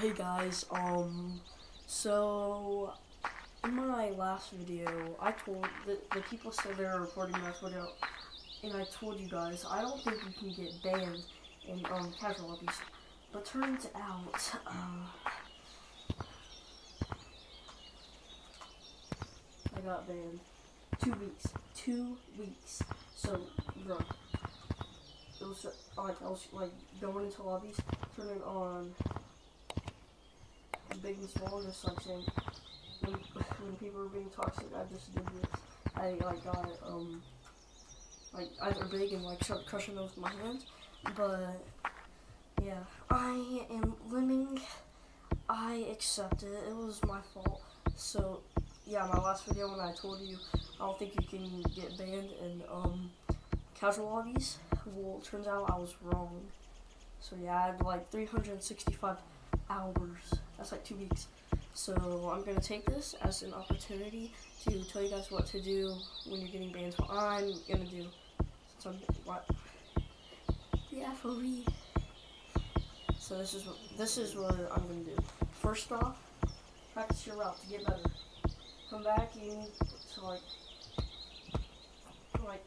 Hey guys, um, so in my last video, I told the, the people said they were recording my video, and I told you guys I don't think you can get banned in um casual lobbies, but turns out, uh, I got banned. Two weeks, two weeks. So, bro, it was uh, like I was like going into lobbies, turning on big and small, just like saying when, when people were being toxic, I just did this. I like got um, like either big and like start crushing them with my hands, but yeah, I am limbing. I accept it. It was my fault. So yeah, my last video when I told you I don't think you can get banned in um casual lobbies. Well, turns out I was wrong. So yeah, I had like 365 hours. That's like two weeks. So I'm gonna take this as an opportunity to tell you guys what to do when you're getting banned. So I'm gonna do. So what? Yeah, for me. So this is what this is what I'm gonna do. First off, practice your route to get better. Come back, you need to like, like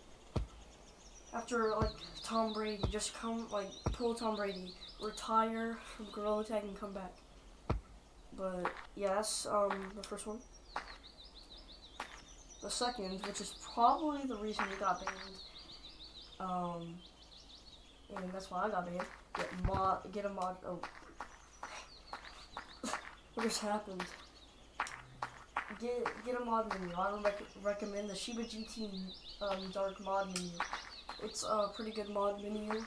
after like Tom Brady, just come like pull Tom Brady, retire from Gorilla Tag and come back. But that's um the first one. The second, which is probably the reason we got banned, um, and that's why I got banned. Get mod, get a mod. Oh, what just happened? Get get a mod menu. I would rec recommend the Shiba GT um, Dark mod menu. It's a pretty good mod menu.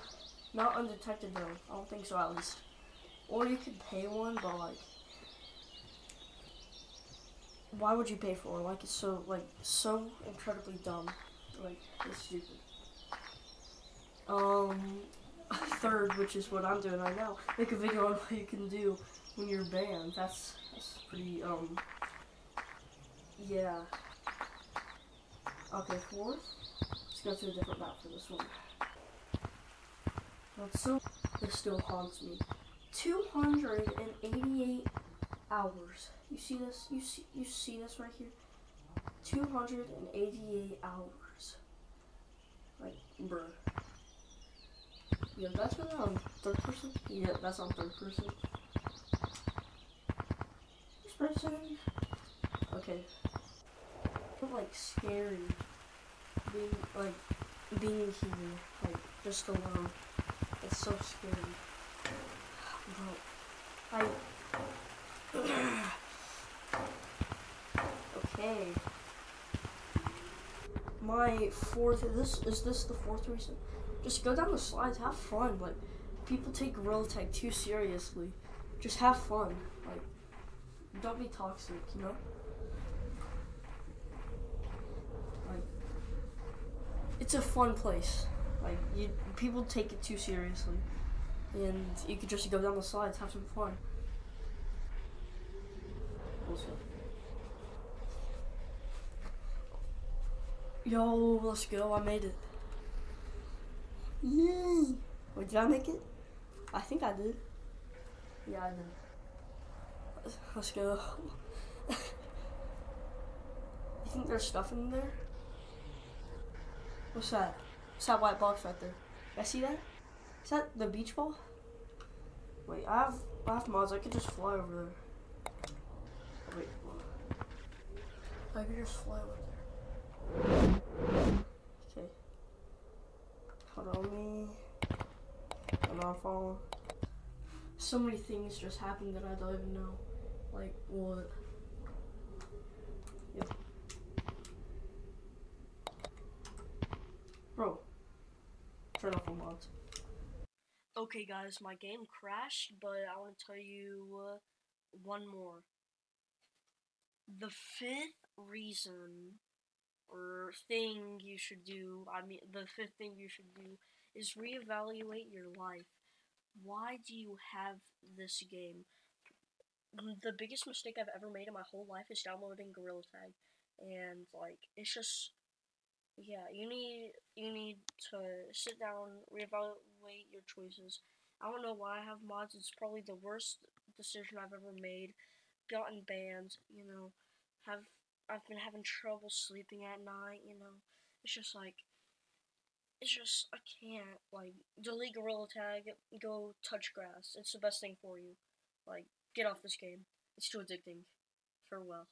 Not undetected though. I don't think so at least. Or you could pay one, but like why would you pay for it? Like it's so like so incredibly dumb. Like it's stupid. Um third, which is what I'm doing right now, make a video on what you can do when you're banned. That's that's pretty um yeah. Okay, fourth. Let's go to a different map for this one. But so this still haunts me. 288 hours. You see this? You see you see this right here? 288 hours. Like, bruh. Yeah, that's really on third person? Yeah, that's on third person. First person. Okay. But like scary. Being like being here. Like just alone. It's so scary. Bro. I Okay. My fourth this is this the fourth reason? Just go down the slides, have fun. Like people take Gorilla Tag too seriously. Just have fun. Like don't be toxic, you know? Like it's a fun place. Like you people take it too seriously. And you could just go down the slides, have some fun. Yo, let's go. I made it. Yay! Wait, did I make it? I think I did. Yeah, I did. Let's go. you think there's stuff in there? What's that? What's that white box right there? I see that? Is that the beach ball? Wait, I have I have mods. I could just fly over there. Wait. I could just fly over there. Okay. Hold on me. I'm not following. So many things just happened that I don't even know. Like what? Yep. Bro. Turn off the mods. Okay guys, my game crashed, but I want to tell you uh, one more. The fifth reason or thing you should do, I mean, the fifth thing you should do is reevaluate your life. Why do you have this game? Mm, the biggest mistake I've ever made in my whole life is downloading Gorilla Tag. And, like, it's just, yeah, you need, you need to sit down, reevaluate your choices. I don't know why I have mods, it's probably the worst decision I've ever made. Gotten banned, you know, have I've been having trouble sleeping at night, you know. It's just like it's just I can't like delete gorilla tag, go touch grass. It's the best thing for you. Like get off this game. It's too addicting. Farewell.